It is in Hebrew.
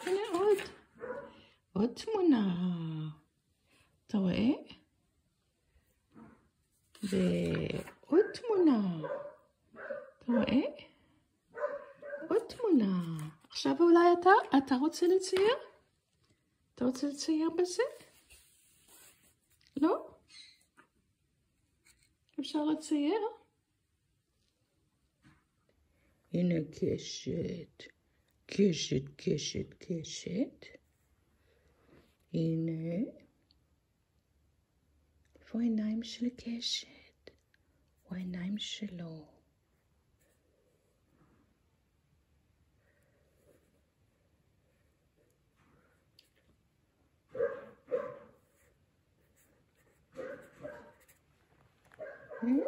הנה עוד. עוד תמונה. אתה רואה? ועוד תמונה. אתה רואה? עוד תמונה. עכשיו אולי אתה, אתה רוצה לצייר? אתה רוצה לצייר בזה? לא? אפשר לצייר? הנה קשת, קשת, קשת, קשת. הנה. איפה העיניים של קשת? או העיניים שלו? Hmm?